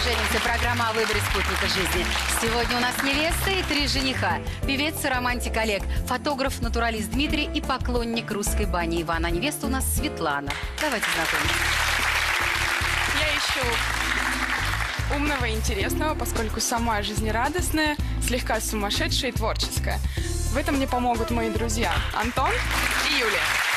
поженимся» программа о выборе спутника жизни. Сегодня у нас невеста и три жениха. Певец и романтик Олег, фотограф-натуралист Дмитрий и поклонник русской бани Иван. А невеста у нас Светлана. Давайте знакомиться. Я ищу умного и интересного, поскольку сама жизнерадостная, слегка сумасшедшая и творческая. В этом мне помогут мои друзья Антон и Юлия.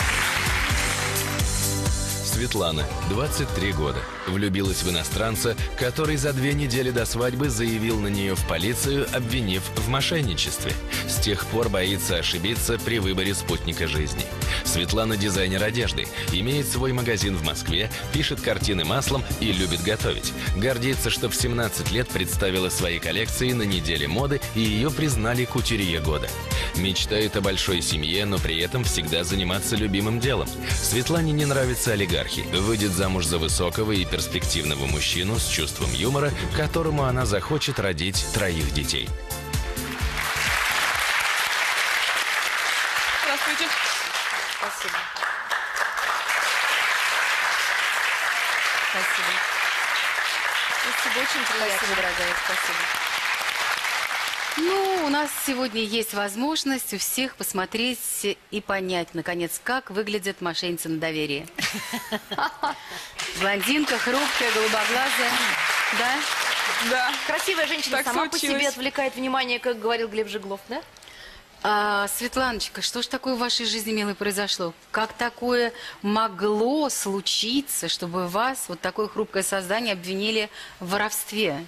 Светлана, 23 года. Влюбилась в иностранца, который за две недели до свадьбы заявил на нее в полицию, обвинив в мошенничестве. С тех пор боится ошибиться при выборе спутника жизни. Светлана дизайнер одежды, имеет свой магазин в Москве, пишет картины маслом и любит готовить. Гордится, что в 17 лет представила свои коллекции на неделе моды и ее признали кутюрье года. Мечтает о большой семье, но при этом всегда заниматься любимым делом. Светлане не нравятся олигархи. Выйдет замуж за высокого и перспективного мужчину с чувством юмора, которому она захочет родить троих детей. Здравствуйте. Спасибо. Спасибо. Спасибо, очень приятно. Спасибо, дорогая, спасибо. Ну, у нас сегодня есть возможность у всех посмотреть и понять, наконец, как выглядят мошенницы на доверии. Блондинка, хрупкая, голубоглазая. Да? Да. Красивая женщина Так сама по случилось. себе отвлекает внимание, как говорил Глеб Жеглов, да? А, Светланочка, что ж такое в вашей жизни, милой, произошло? Как такое могло случиться, чтобы вас, вот такое хрупкое создание, обвинили в воровстве?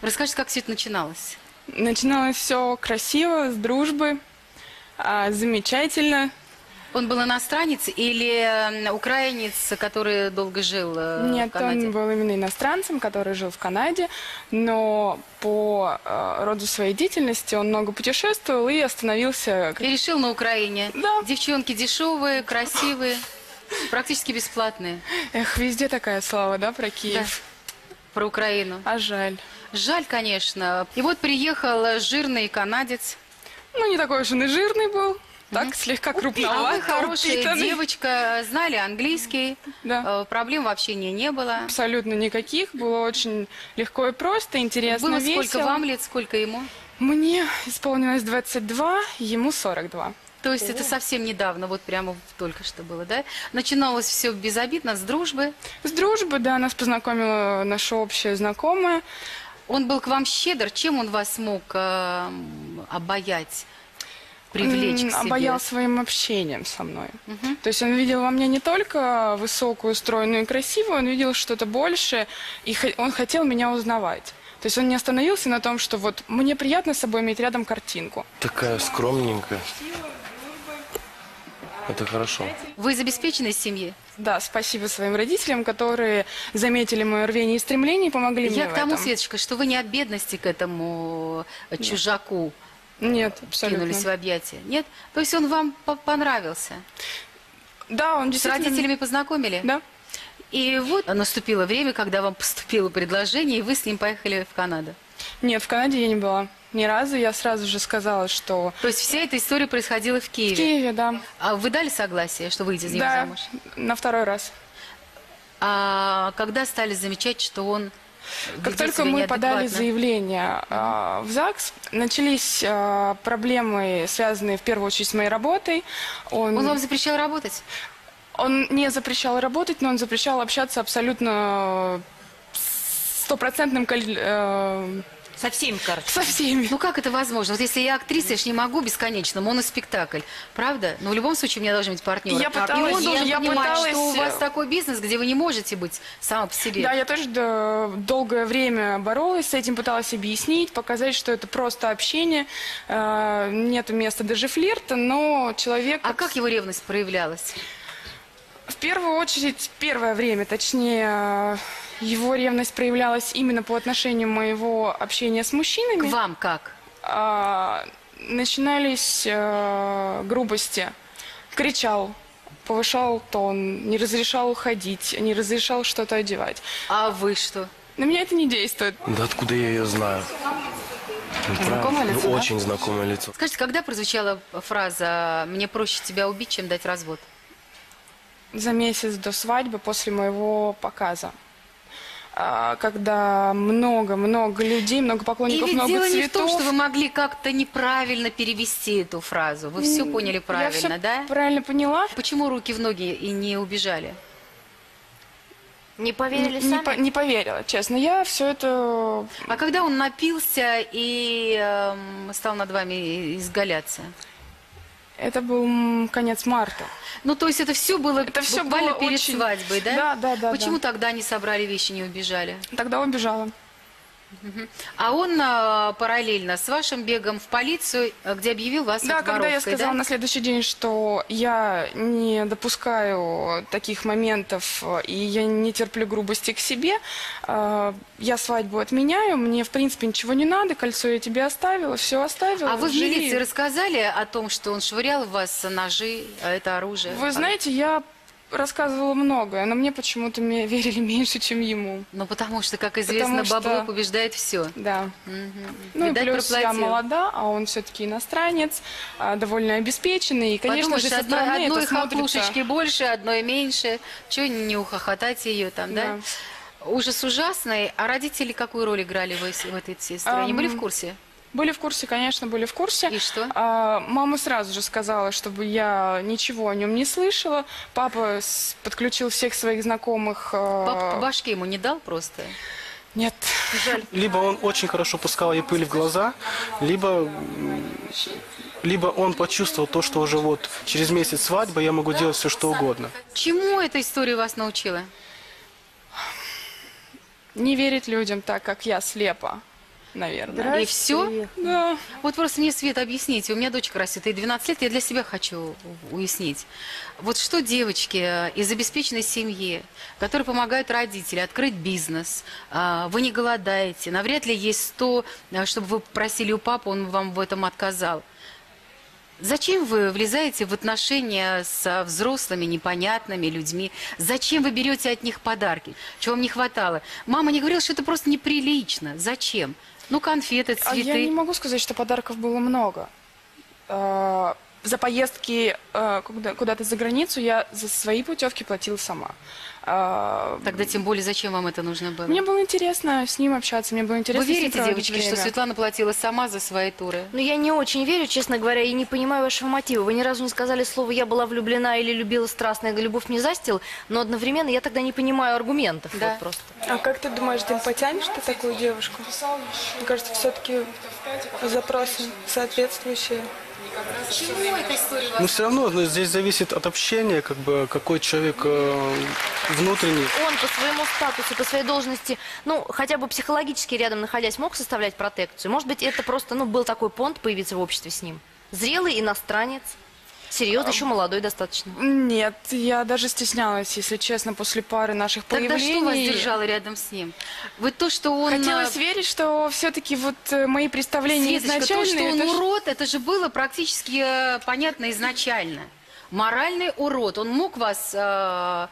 Расскажите, как все это начиналось? Начиналось все красиво, с дружбы, а, замечательно. Он был иностранец или украинец, который долго жил э, в Нет, Канаде? он был именно иностранцем, который жил в Канаде, но по э, роду своей деятельности он много путешествовал и остановился. И решил на Украине. Да. Девчонки дешевые, красивые, практически бесплатные. Эх, везде такая слава, да, про Киев. Про Украину. А жаль. Жаль, конечно. И вот приехал жирный канадец. Ну, не такой уж он и жирный был. Так, слегка А вы хорошая упитанный. девочка, знали английский, Да. э, проблем в общении не было. Абсолютно никаких. Было очень легко и просто, интересно, Было весело. сколько вам лет, сколько ему? Мне исполнилось 22, ему 42. То есть это совсем недавно, вот прямо только что было, да? Начиналось все безобидно, с дружбы. С дружбы, да, нас познакомила наша общая знакомая. Он был к вам щедр. Чем он вас мог э, обаять, привлечь к себе? Обаял своим общением со мной. То есть он видел во мне не только высокую, стройную и красивую, он видел что-то большее, и он хотел меня узнавать. То есть он не остановился на том, что вот мне приятно с собой иметь рядом картинку. Такая скромненькая. Это хорошо. Вы из обеспеченной семьи? Да, спасибо своим родителям, которые заметили мое рвение и стремление и помогли мне Я к тому, этом. Светочка, что вы не от бедности к этому э, чужаку Нет, абсолютно. кинулись в объятия. Нет? То есть он вам по- понравился? Да, он С действительно... родителями познакомили? Да. И вот наступило время, когда вам поступило предложение, и вы с ним поехали в Канаду. Нет, в Канаде я не была. Ни разу. Я сразу же сказала, что То есть вся эта история происходила в в Киеве. Киеве, да. А вы дали согласие, что выйдете за него Да, замуж? на второй раз. А когда стали замечать, что он Как только мы подали заявление а, в ЗАГС, начались а, проблемы, связанные в первую очередь с моей работой. Он, Он вам запрещал работать? он не запрещал работать, но он запрещал общаться абсолютно стопроцентным коль- э, Со всеми, короче. со всеми. Ну как это возможно? Вот если я актриса, я ж не могу бесконечно, моноспектакль, правда? Но в любом случае у меня должен быть партнер. Я и пыталась- он должен я понимать, пыталась, что у вас э, такой бизнес, где вы не можете быть сама по себе. Да, я тоже да, долгое время боролась с этим, пыталась объяснить, показать, что это просто общение, э, нет места даже флирта, но человек... А как его ревность проявлялась? В первую очередь, первое время, точнее, его ревность проявлялась именно по отношению моего общения с К мужчинами. вам как? А, начинались э, грубости. Кричал, повышал тон, не разрешал уходить, не разрешал что-то одевать. А вы что? На меня это не действует. Да откуда я ее знаю? Ну, Знакомое правда, лицо, ну, да? Очень знакомое лицо. Скажите, когда прозвучала фраза «мне проще тебя убить, чем дать развод»? За месяц до свадьбы, после моего показа. А, когда много-много людей, много И поклонников, ведь много дело не в цветов. том, что вы могли как-то неправильно перевести эту фразу. Вы все поняли Я правильно, всё да? правильно поняла. Почему руки в ноги и не убежали? Не поверили Не, сами? по- не поверила, честно. Я все это... А когда он напился и эм, стал над вами изгаляться? Это был конец марта. Ну, то есть это все было Это буквально было перед очень- свадьбой, да? Да, да, да, Почему да. тогда не собрали вещи, не убежали? Тогда убежала. А он а, параллельно с вашим бегом в полицию, а, где объявил вас Да, когда я сказала да? на следующий день, что я не допускаю таких моментов э, и я не терплю грубости к себе, э, я свадьбу отменяю, мне в принципе ничего не надо, кольцо я тебе оставила, все оставила. А вы в милиции рассказали о том, что он швырял в вас ножи, а это оружие? Вы знаете, я рассказывала многое, но мне почему-то мне верили меньше, чем ему. Ну, потому что, как известно, Потому что- бабло побеждает все. Да. Ну Видать, и плюс я проплатил. молода, а он все-таки иностранец, а, довольно обеспеченный. И, конечно Подумаешь, же, со одной, одной это смотрится... хохлушечки больше, одной меньше. Чего не ухохотать ее там, да? Ужас ужасный. А родители какую роль играли в, в этой сестре? Они были в курсе? Были в курсе, конечно, были в курсе. И что? А, мама сразу же сказала, чтобы я ничего о нем не слышала. Папа с- подключил всех своих знакомых. а, Папа по башке ему не дал просто? Нет. Либо он очень хорошо пускал ей пыль в глаза, либо, м, либо он почувствовал то, что уже вот через месяц свадьбы я могу делать все, что угодно. Чему эта история вас научила? Не верить людям так, как я, слепо, наверное. И все? Да. Вот просто мне, Света, объясните. У меня дочка растет, ей 12 лет, я для себя хочу уяснить. Вот что девочки э, из обеспеченной семьи, которые помогают родители открыть бизнес, а, вы не голодаете, навряд ли есть то, э, чтобы вы просили у папы, он вам в этом отказал. Зачем вы влезаете в отношения с взрослыми, непонятными людьми? Зачем вы берете от них подарки? Чего вам не хватало? Мама не говорила, что это просто неприлично. Зачем? Ну, конфеты, А я цветы. не могу сказать, что подарков было много. А, За поездки куда- куда-то за границу я за свои путевки платила сама. А, Тогда тем более, зачем вам это нужно было? Мне было интересно с ним общаться, мне было Вы интересно ним верите, девочки, что время. Светлана платила сама за свои туры? Ну, я не очень верю, честно говоря, и не понимаю вашего мотива. Вы ни разу не сказали слово «я была влюблена» или «любила страстно», «любовь не застил», но одновременно я тогда не понимаю аргументов. Да. Вот просто. А как ты думаешь, ты потянешь ты такую девушку? Мне кажется, все-таки запросы соответствующие. Почему эта история Но все равно ну, здесь зависит от общения, как бы какой человек э, внутренний. Он по своему статусу, по своей должности, ну, хотя бы психологически рядом находясь, мог составлять протекцию. Может быть, это просто, ну, был такой понт появиться в обществе с ним. Зрелый иностранец, серьезно, еще молодой достаточно. Нет, я даже стеснялась, если честно, после пары наших Тогда появлений. что вас держало рядом с ним? Вы то, что он... Хотелось а, верить, что все-таки вот э, мои представления Светочка, то, что изначальные... он это ж- урод, это же было практически э, понятно изначально. Моральный урод. Он мог вас э, э,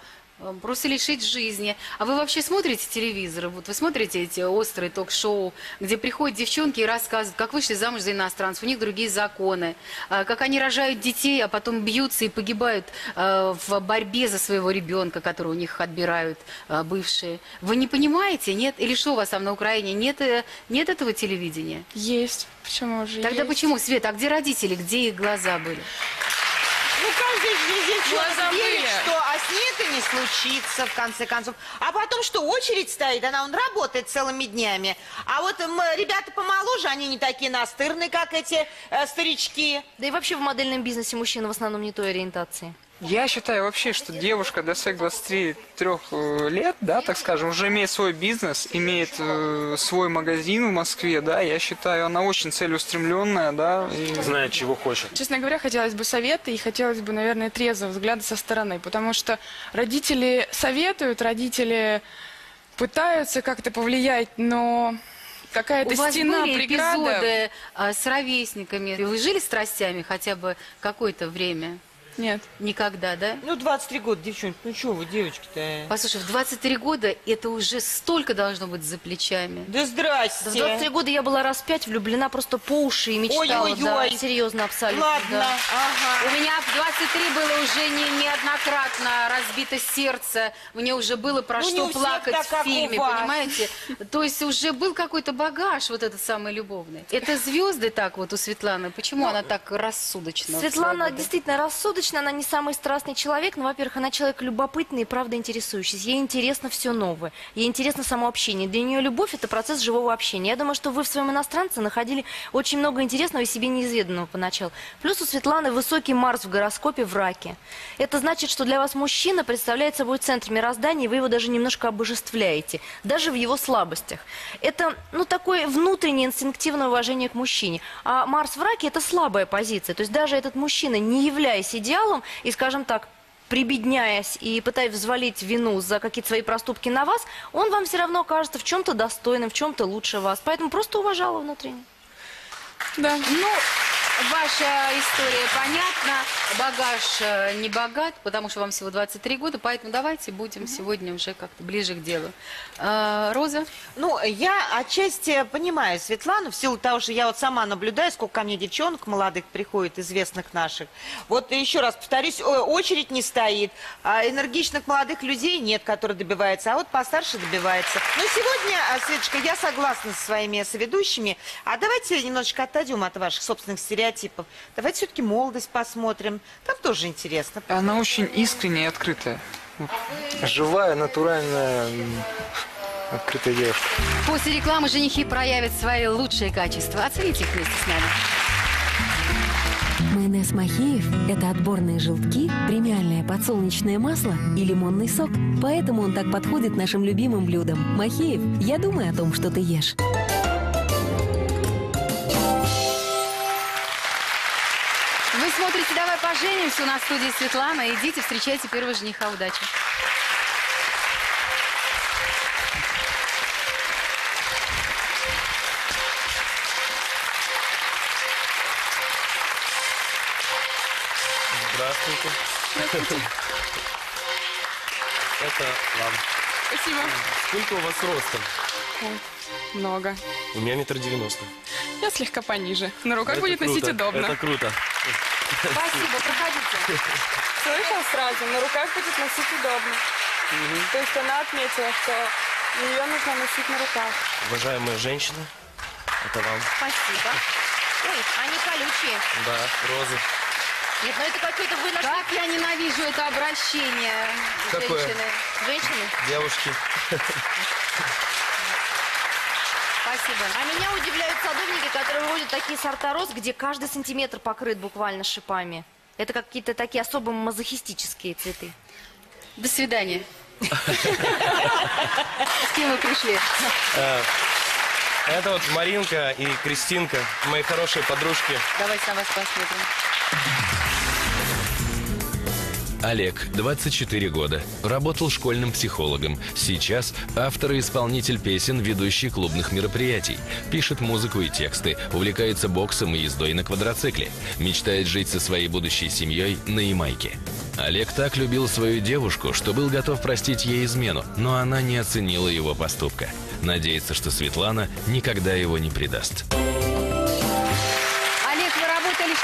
просто лишить жизни. А вы вообще смотрите телевизор? Вот вы смотрите эти острые ток-шоу, где приходят девчонки и рассказывают, как вышли замуж за иностранцев, у них другие законы, э, как они рожают детей, а потом бьются и погибают э, в борьбе за своего ребенка, которого у них отбирают э, бывшие. Вы не понимаете, нет? Или что у вас там на Украине? Нет, э, нет этого телевидения? Есть. Почему же Тогда есть? почему, Света, а где родители, где их глаза были? Ну, каждый же девчонка Глаза верит, были. что а с ней это не случится, в конце концов. А потом, что очередь стоит, она он работает целыми днями. А вот м, ребята помоложе, они не такие настырные, как эти э, старички. Да и вообще в модельном бизнесе мужчины в основном не той ориентации. Я считаю вообще, что девушка до своих 23 э, лет, да, так скажем, уже имеет свой бизнес, имеет э, свой магазин в Москве, да, я считаю, она очень целеустремленная, да, и Знает, чего хочет. Честно говоря, хотелось бы совета и хотелось бы, наверное, трезвого взгляда со стороны, потому что родители советуют, родители пытаются как-то повлиять, но какая-то У вас стена, были преграда. эпизоды а, с ровесниками? Вы жили страстями хотя бы какое-то время? Нет. Никогда, да? Ну, 23 года, девчонки, ну что вы, девочки-то? Послушай, в 23 года это уже столько должно быть за плечами. Да здрасте. В 23 года я была раз пять влюблена просто по уши и мечтала, Ой-ой-ой. да, серьезно, абсолютно. Ладно, да. ага. У меня в 23 было уже не, неоднократно разбито сердце. Мне уже было про Ну, что плакать так, в фильме, понимаете? То есть уже был какой-то багаж вот этот самый любовный. Это звезды так вот у Светланы. Почему она так рассудочна? Светлана действительно рассудочна, она не самый страстный человек, но, во-первых, она человек любопытный и правда интересующийся. Ей интересно все новое, ей интересно само общение. Для нее любовь – это процесс живого общения. Я думаю, что вы в своем иностранце находили очень много интересного и себе неизведанного поначалу. Плюс у Светланы высокий Марс в гороскопе в раке. Это значит, что для вас мужчина представляет собой центр мироздания, и вы его даже немножко обожествляете, даже в его слабостях. Это, ну, такое внутреннее инстинктивное уважение к мужчине. А Марс в раке – это слабая позиция. То есть даже этот мужчина, не являясь идеалом и, скажем так, прибедняясь и пытаясь взвалить вину за какие-то свои проступки на вас, он вам все равно кажется в чем-то достойным, в чем-то лучше вас. Поэтому просто уважала внутренне. Да. Ну, ваша история понятна. Багаж э, не богат, потому что вам всего 23 года, поэтому давайте будем сегодня уже как-то ближе к делу. Э, Роза? Ну, я отчасти понимаю Светлану, в силу того, что я вот сама наблюдаю, сколько ко мне девчонок молодых приходит, известных наших. Вот еще раз повторюсь, очередь не стоит, а энергичных молодых людей нет, которые добиваются, а вот постарше добивается. Но сегодня, а, Светочка, я согласна со своими соведущими, а давайте немножечко отойдем от ваших собственных стереотипов. Давайте все-таки молодость посмотрим, там тоже интересно. Она очень искренняя и открытая. Живая, натуральная, открытая девушка. После рекламы женихи проявят свои лучшие качества. Оцените их вместе с нами. Майонез Махеев – это отборные желтки, премиальное подсолнечное масло и лимонный сок. Поэтому он так подходит нашим любимым блюдам. Махеев, я думаю о том, что ты ешь. Смотрите «Давай поженимся» у нас в студии Светлана. Идите, встречайте первого жениха. Удачи. Здравствуйте. Это вам. Спасибо. Сколько у вас ростом? Много. У меня метр девяносто. Я слегка пониже. На руках Это будет носить круто, удобно. Это круто. Спасибо, проходите. Слышал сразу, на руках будет носить удобно. То есть она отметила, что ее нужно носить на руках. Уважаемые женщины, это вам. Спасибо. Ой, они колючие. Да, розы. Нет, ну это какой-то вы нашли Как я ненавижу это обращение Какое? женщины. женщины. Девушки. Спасибо. А меня удивляют садовники, которые выводят такие сорта роз, где каждый сантиметр покрыт буквально шипами. Это какие-то такие особо мазохистические цветы. До свидания. С кем вы пришли? Э, Это вот Маринка и Кристинка, мои хорошие подружки. Давайте на вас посмотрим. Олег, 24 года, работал школьным психологом. Сейчас автор и исполнитель песен, ведущий клубных мероприятий. Пишет музыку и тексты, увлекается боксом и ездой на квадроцикле. Мечтает жить со своей будущей семьей на Ямайке. Олег так любил свою девушку, что был готов простить ей измену, но она не оценила его поступка. Надеется, что Светлана никогда его не предаст.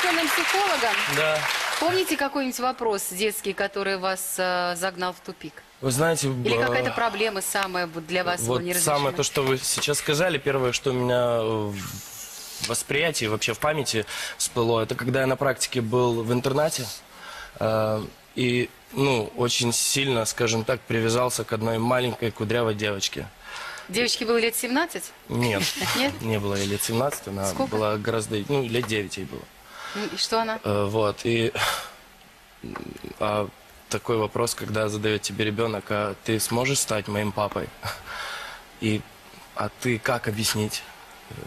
Школьным психологом. Да. Помните какой-нибудь вопрос детский, который вас э, загнал в тупик? Вы знаете... Или э, какая-то проблема самая для вас Вот неразрешенная? самое то, что вы сейчас сказали, первое, что у меня э, в восприятии, вообще в памяти всплыло, это когда я на практике был в интернате э, и, ну, очень сильно, скажем так, привязался к одной маленькой кудрявой девочке. Девочке было лет 17? Нет, Нет? не было ей лет 17, она Сколько? была гораздо, ну, лет 9 ей было. И что она? Э, Вот, и а, такой вопрос, когда задает тебе ребенок, а ты сможешь стать моим папой? И, а ты как объяснить?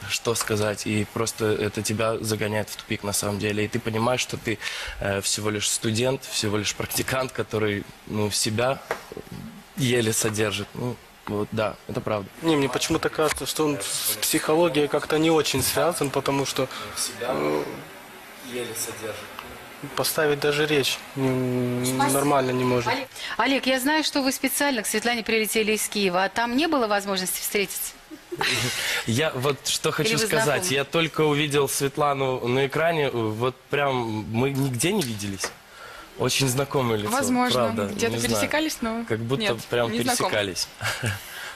что сказать, и просто это тебя загоняет в тупик на самом деле. И ты понимаешь, что ты э, всего лишь студент, всего лишь практикант, который ну, себя еле содержит. Ну, вот, да, это правда. Не, мне почему-то кажется, что он с психологией как-то не очень связан, потому что Себя еле содержит. поставить даже речь м, нормально не может. Олег, Олег, я знаю, что вы специально к Светлане прилетели из Киева, а там не было возможности встретиться? Я вот что хочу сказать. знакомы? Я только увидел Светлану на экране, вот прям мы нигде не виделись. Очень знакомое лицо, Возможно, правда. где-то не пересекались, но Как будто нет, прям не знакомы.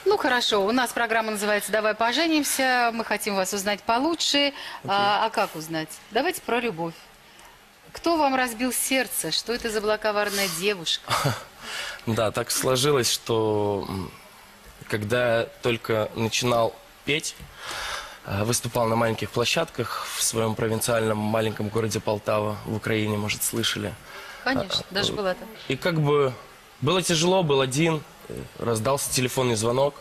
Ну хорошо, у нас программа называется «Давай поженимся», мы хотим вас узнать получше. А, а как узнать? Давайте про любовь. Кто вам разбил сердце? Что это за была коварная девушка? Да, так сложилось, что когда я только начинал петь, э, выступал на маленьких площадках в своем провинциальном маленьком городе Полтава в Украине, может, слышали. Конечно, даже была там. И как бы было тяжело, был один, э, раздался телефонный звонок,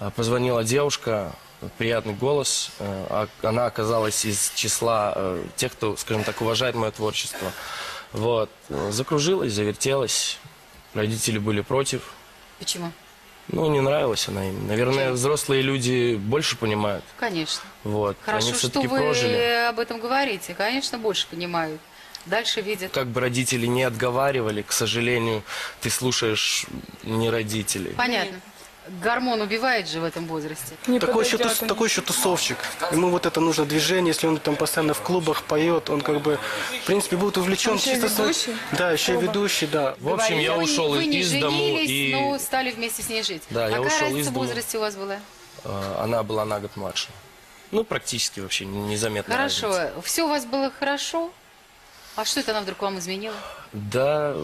э, позвонила девушка, приятный голос, э, а она оказалась из числа э, тех, кто, скажем так, уважает мое творчество. Вот, закружилась, завертелась, родители были против, Почему? ну, не нравилась она им. Наверное, взрослые люди больше понимают, Конечно. вот, Хорошо, они что вы прожили. об этом говорите. Конечно, больше понимают. Дальше видят. Как бы родители не отговаривали, к сожалению, ты слушаешь не родителей. Понятно. Гормон убивает же в этом возрасте. Не Такой еще, тус- такой еще тусовщик. Ему вот это нужно движение, если он там постоянно в клубах поет, он как бы, в принципе, будет увлечен Он еще и чисто ведущий Да, еще и клуба. ведущий, да. В общем, я вы, ушел вы не из дому женились, и но стали вместе с ней жить. Да, я Какая ушел разница из в дома. возрасте у вас была? э, она была на год младше. Ну, практически вообще незаметно. Хорошо. Все у вас было хорошо? А что это она вдруг вам изменила? Да,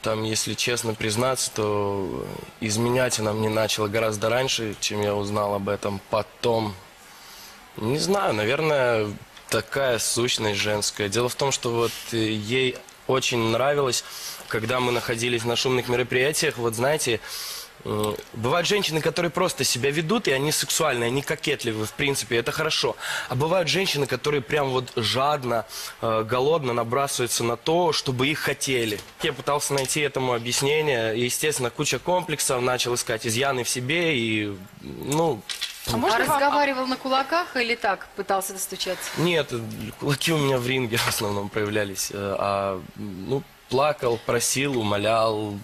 там, если честно признаться, то изменять она мне начала гораздо раньше, чем я узнал об этом потом. Не знаю, наверное, такая сущность женская. Дело в том, что вот ей очень нравилось, когда мы находились на шумных мероприятиях, вот знаете, Бывают женщины, которые просто себя ведут, и они сексуальные, они кокетливы, в принципе, это хорошо. А бывают женщины, которые прям вот жадно, э, голодно набрасываются на то, чтобы их хотели. Я пытался найти этому объяснение, и, естественно, куча комплексов, начал искать изъяны в себе, и, ну, А А можно вам- разговаривал на кулаках или так пытался достучаться? нет, кулаки у меня в ринге в основном проявлялись, э, а, ну, плакал, просил, умолял,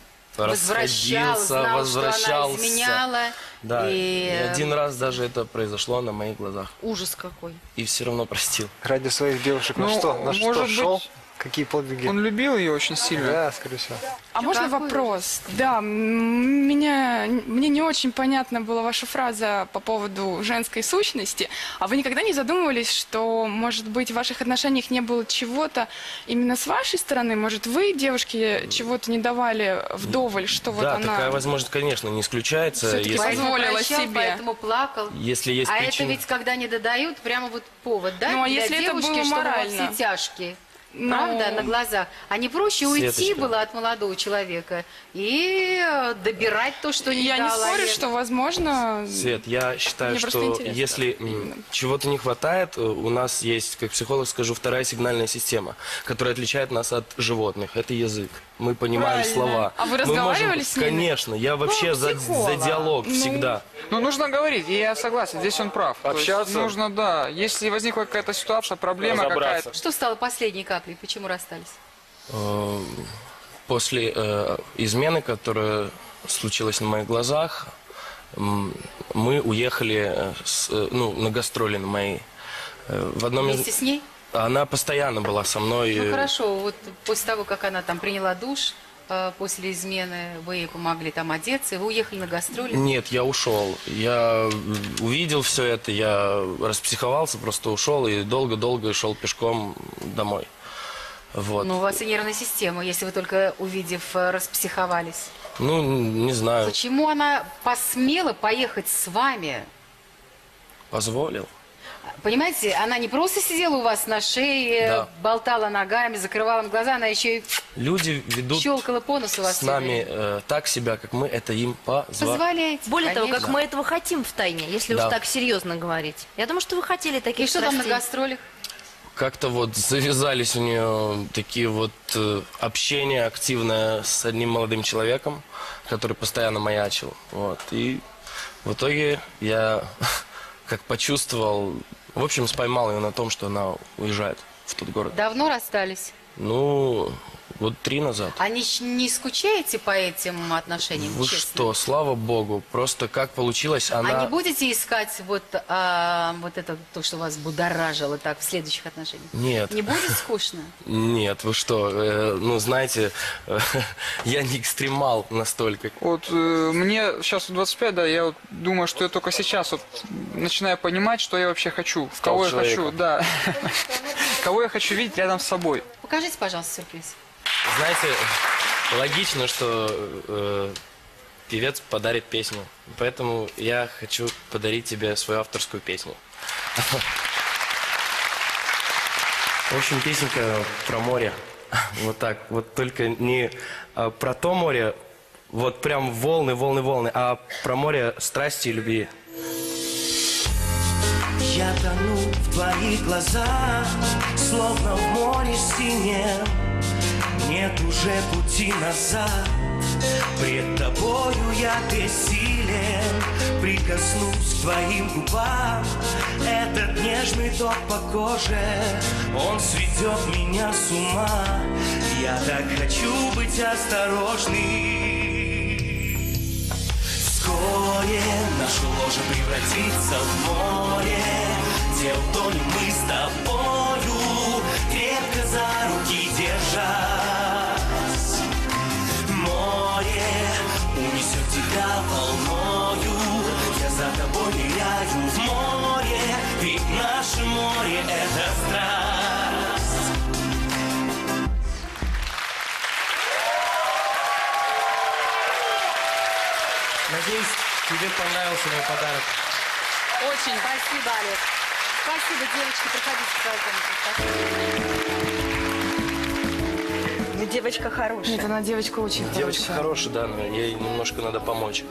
Возвращал, расходился, знал, что она возвращался. изменяла. Да, И, и один раз даже это произошло на моих глазах. Ужас какой. И все равно простил. Ради своих девушек на Ну, что? На что может быть, шел? Какие подвиги? Он любил ее очень сильно. Да, скорее всего. А можно какой вопрос? Да, м, меня, мне не очень понятна была ваша фраза по поводу женской сущности. А вы никогда не задумывались, что, может быть, в ваших отношениях не было чего-то именно с вашей стороны? Может, вы, девушки, чего-то не давали вдоволь, что вот да, она... такая возможность, конечно, не исключается. Всё-таки Если, позволила прощал, себе. Поэтому плакал. если есть а причина. это ведь когда не додают, прямо вот повод, да? Ну, а для если это девушки, было чтобы во морально? все тяжкие. Ну, Правда, на глазах. А не проще уйти Светочка. было от молодого человека и э, добирать то, что не Я не дал спорю, что, возможно... Свет, я считаю, Мне просто что интересно если м, чего-то не хватает, э, у нас есть, как психолог скажу, вторая сигнальная система, которая отличает нас от животных. Это язык. Мы понимаем Правильно. слова. А вы Мы разговаривали можем- с ними? Конечно, я вообще за, за диалог всегда. Ну, нужно говорить, и я согласен, здесь он прав. Общаться. нужно, да. Если возникла какая-то ситуация, проблема какая-то. Что стало последней каплей? Почему расстались? Э, После э, измены, которая случилась на моих глазах, мы уехали э, с, э, ну, на гастроли на мои. Э, В одном Вместе из... с ней? Она постоянно была со мной. Ну хорошо, вот после того, как она там приняла душ, э, после измены, вы ей помогли там одеться, и вы уехали на гастроли. Нет, я ушел. Я увидел все это, я распсиховался, просто ушел и долго-долго шел пешком домой. Вот. Но у вас и нервная система, если вы только увидев, э, распсиховались. Ну, не знаю, Почему она посмела поехать с вами? позволил. Понимаете, она не просто сидела у вас на шее, Да. болтала ногами, закрывала им глаза, она еще и Люди ведут щелкала по носу вас с нами э, так себя, как мы это им позволяем. Позволяете. Более того, конечно. как мы этого хотим в тайне, если Да. уж так серьезно говорить. Я думаю, что вы хотели таких И что там на страстей. гастролях? Как-то вот завязались у нее такие вот э, общения активное с одним молодым человеком, который постоянно маячил. Вот. И в итоге я как почувствовал, в общем, споймал ее на том, что она уезжает в тот город. Давно расстались? Ну, вот три назад. А не, не скучаете по этим отношениям, Вы честно? что, слава богу, просто как получилось, она... А не будете искать вот, а, вот это, то, что вас будоражило так в следующих отношениях? Нет. Не будет скучно? Нет, вы что, э, ну, знаете, я не экстремал настолько. Вот э, мне сейчас 25, да, я вот думаю, что я только сейчас вот начинаю понимать, что я вообще хочу, в Стал кого я человеком. хочу, да. Кого я хочу видеть рядом с собой. Покажите, пожалуйста, сюрприз. Знаете, логично, что э, певец подарит песню. Поэтому я хочу подарить тебе свою авторскую песню. В общем, песенка про море. Вот так. Вот только не а, про то море, вот прям волны, волны, волны, а про море страсти и любви. Я тону в твоих глазах, словно в море синем. Нет уже пути назад, пред тобою я бессилен. Прикоснусь к твоим губам, этот нежный ток по коже, он сведет меня с ума. Я так хочу быть осторожным. Вскоре наше ложе превратится в море, где утонем мы с тобою, крепко за руки держась. Море унесет тебя волною, я за тобой ныряю в море, ведь наше море это страсть. Надеюсь, тебе понравился мой подарок. Очень. Спасибо, Олег. Спасибо, девочки, проходите в Ну, девочка хорошая. Нет, она девочка очень Девочка хорошая. хорошая, да, но ей немножко надо помочь.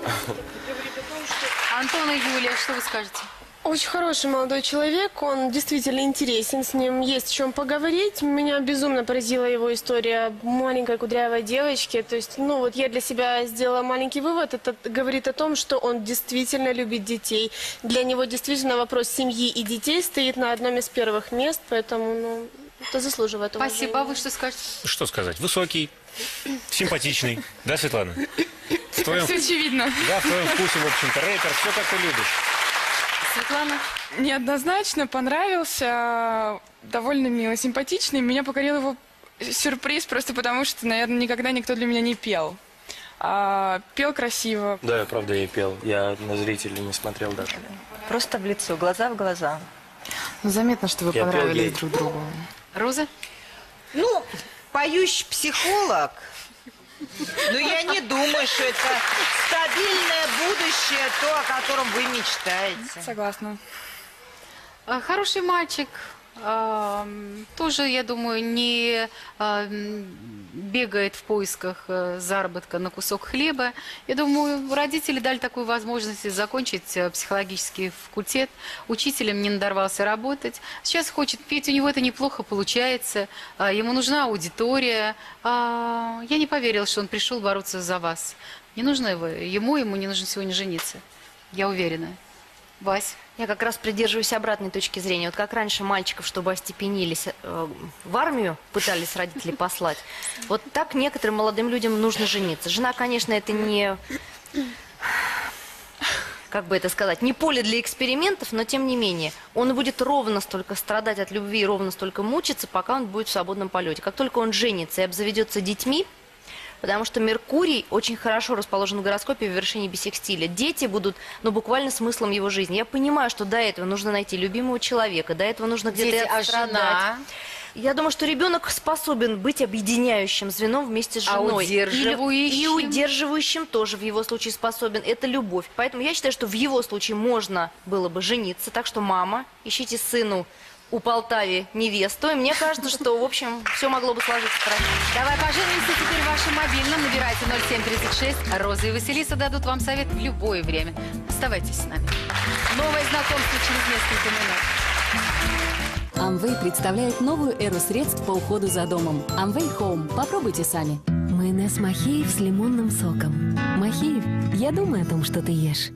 Антон и Юлия, что вы скажете? Очень хороший молодой человек, он действительно интересен, с ним есть о чем поговорить. Меня безумно поразила его история маленькой кудрявой девочки. То есть, ну вот я для себя сделала маленький вывод. Это говорит о том, что он действительно любит детей. Для него действительно вопрос семьи и детей стоит на одном из первых мест, поэтому, ну, это заслуживает уважения. Спасибо. А вы что скажете? Что сказать? Высокий, симпатичный. Да, Светлана? В твоем, Все очевидно. да, в твоем вкусе, в общем-то, рэпер, все как ты любишь. Светлана? Неоднозначно понравился, довольно мило, симпатичный. Меня покорил его сюрприз просто потому, что, наверное, никогда никто для меня не пел. А, пел красиво. Да, правда, я пел. Я на зрителей не смотрел даже. Просто в лицо, глаза в глаза. Ну, заметно, что вы Я понравились друг другу. Роза? Ну, поющий психолог. Но я не думаю, что это стабильное будущее, то, о котором вы мечтаете. Согласна. А, Хороший мальчик. Тоже, я думаю, не бегает в поисках э, заработка на кусок хлеба. Я думаю, родители дали такую возможность закончить э, психологический факультет. Учителем не надорвался работать. Сейчас хочет петь, у него это неплохо получается. А, Ему нужна аудитория. А, Я не поверила, что он пришел бороться за вас. Не нужно его, ему, ему не нужно сегодня жениться. Я уверена. Вась? Я как раз придерживаюсь обратной точки зрения. Вот как раньше мальчиков, чтобы остепенились, э, в армию пытались родители послать, вот так некоторым молодым людям нужно жениться. Жена, конечно, это не... Как бы это сказать, не поле для экспериментов, но тем не менее, он будет ровно столько страдать от любви ровно столько мучиться, пока он будет в свободном полете. Как только он женится и обзаведется детьми, Потому что Меркурий очень хорошо расположен в гороскопе в вершине бисекстиля. Дети будут, ну, буквально смыслом его жизни. Я понимаю, что до этого нужно найти любимого человека, до этого нужно где-то а жена? Я думаю, что ребенок способен быть объединяющим звеном вместе с А женой. И лю- удерживающим? И, удерживающим тоже в его случае способен. Это любовь. Поэтому я считаю, что в его случае можно было бы жениться. Так что, мама, ищите сыну у Полтаве невесту. И мне кажется, что, в общем, все могло бы сложиться хорошо. Давай поженимся теперь в вашем мобильном. Набирайте 0736. Роза и Василиса дадут вам совет в любое время. Оставайтесь с нами. Новое знакомство через несколько минут. Амвей представляет новую эру средств по уходу за домом. Амвей Хоум. Попробуйте сами. Майонез Махеев с лимонным соком. Махеев, я думаю о том, что ты ешь.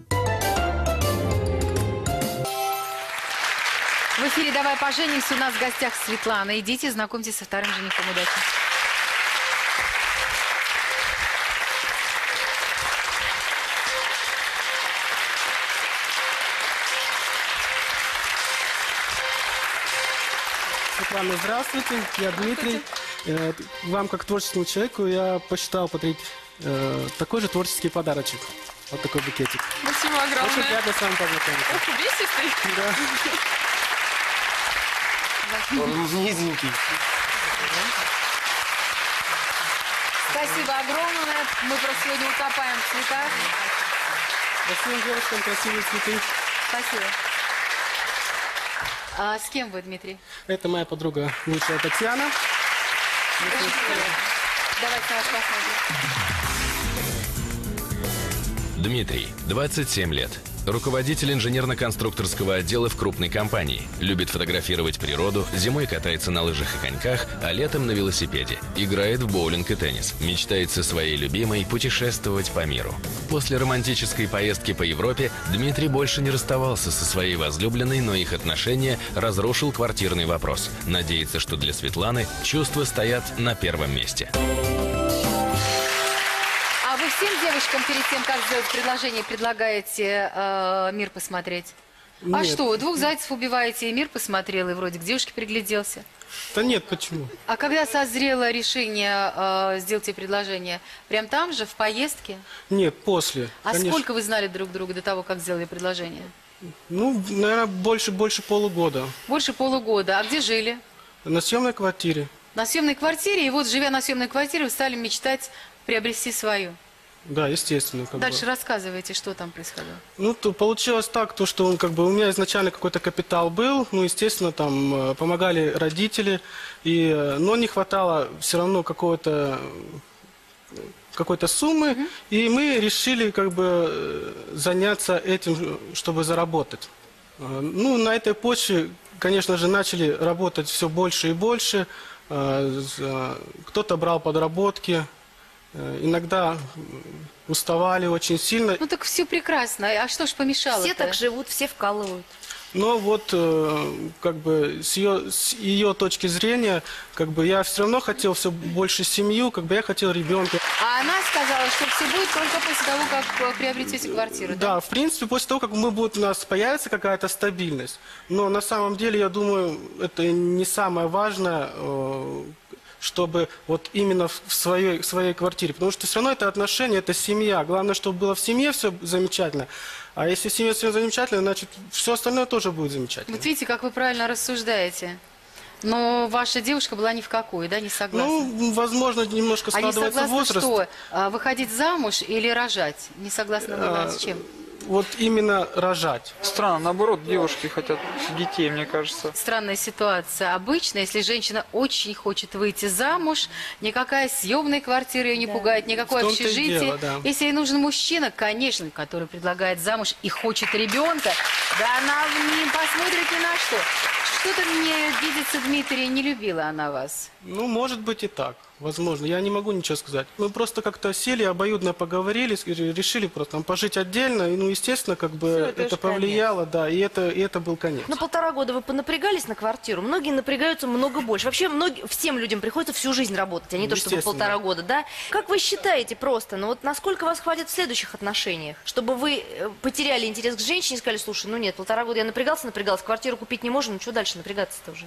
В эфире «Давай поженимся». У нас в гостях Светлана. Идите, знакомьтесь со вторым женихом. Удачи. Светлана, здравствуйте. Я Дмитрий. Э, Вам, как творческому человеку, я посчитал подарить э, такой же творческий подарочек. Вот такой букетик. Спасибо Очень огромное. приятно с вами познакомиться. Ох, увесистый. Да. Он низенький. Спасибо огромное. Мы просто сегодня утопаем в цветах. Красивым девушкам красивые цветы. Спасибо. А с кем вы, Дмитрий? Это моя подруга лучшая Татьяна. Давайте вас посмотрим. Дмитрий, 27 лет. Руководитель инженерно-конструкторского отдела в крупной компании. Любит фотографировать природу, зимой катается на лыжах и коньках, а летом на велосипеде. Играет в боулинг и теннис. Мечтает со своей любимой путешествовать по миру. После романтической поездки по Европе Дмитрий больше не расставался со своей возлюбленной, но их отношения разрушил квартирный вопрос. Надеется, что для Светланы чувства стоят на первом месте. А всем девушкам перед тем, как сделать предложение, предлагаете э, мир посмотреть? А Нет. что, двух зайцев убиваете, и мир посмотрел, и вроде к девушке пригляделся. Да нет, почему? А когда созрело решение э, сделать предложение? Прям там же, в поездке? Нет, после. А конечно. сколько вы знали друг друга до того, как сделали предложение? Ну, наверное, больше, больше полугода. Больше полугода. А где жили? На съемной квартире. На съемной квартире, и вот, живя на съемной квартире, вы стали мечтать приобрести свою. Да, естественно. Как Дальше бы. рассказывайте, что там происходило. Ну, то получилось так, то, что он, как бы, у меня изначально какой-то капитал был, ну, естественно, там э, помогали родители, и, э, но не хватало все равно какого-то какой-то суммы, и мы решили как бы э, заняться этим, чтобы заработать. Ну, на этой почве, конечно же, начали работать все больше и больше. Кто-то брал подработки, иногда м, уставали очень сильно. Ну так все прекрасно. А что ж помешало? Все так живут, все вкалывают. Но вот э, как бы с ее, с ее точки зрения, как бы я все равно хотел все больше семью, как бы я хотел ребенка. А она сказала, что все будет только после того, как э, приобретете квартиру, да? Да, в принципе, после того, как мы будет, у нас появится какая-то стабильность. Но на самом деле, я думаю, это не самое важное, э, чтобы вот именно в своей, в своей квартире. Потому что все равно это отношения, это семья. Главное, чтобы было в семье все замечательно. А если в семье все замечательно, значит, все остальное тоже будет замечательно. Вот видите, как вы правильно рассуждаете. Но ваша девушка была ни в какую, да, не согласна? Ну, возможно, немножко а не складывается согласна возраст. что? А, Выходить замуж или рожать? Не согласна была с чем? Вот именно рожать. Странно, наоборот, девушки хотят детей, мне кажется. Странная ситуация. Обычно, если женщина очень хочет выйти замуж, никакая съемная квартира ее не пугает, никакое общежитие. дело, да. Если ей нужен мужчина, конечно, который предлагает замуж и хочет ребенка, да она не посмотрит ни на что. Что-то мне видится, Дмитрий, не любила она вас. Ну, может быть и так. Возможно. Я не могу ничего сказать. Мы просто как-то сели, обоюдно поговорили, решили просто там пожить отдельно. И, ну, естественно, как бы Всё, это это, повлияло, да, и это, и это был конец. Ну, полтора года вы понапрягались на квартиру. Многие напрягаются много больше. Вообще, многие, всем людям приходится всю жизнь работать, а не то, чтобы полтора года, да? Как вы считаете просто, ну вот насколько вас хватит в следующих отношениях? Чтобы вы э, потеряли интерес к женщине и сказали, слушай, ну нет, полтора года я напрягался, напрягался, квартиру купить не можем, ну что дальше напрягаться-то уже?